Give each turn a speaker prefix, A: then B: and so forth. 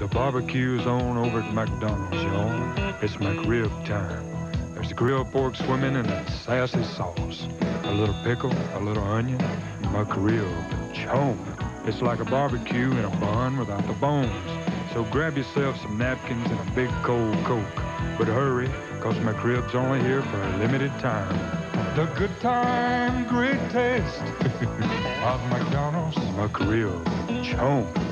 A: The barbecue's on over at McDonald's, y'all. It's McRib time. There's the grilled pork swimming in that sassy sauce. A little pickle, a little onion, McRib, chomp. It's like a barbecue in a bun without the bones. So grab yourself some napkins and a big cold Coke. But hurry, cause McRib's only here for a limited time. The good time, great taste of McDonald's McRib, chomp.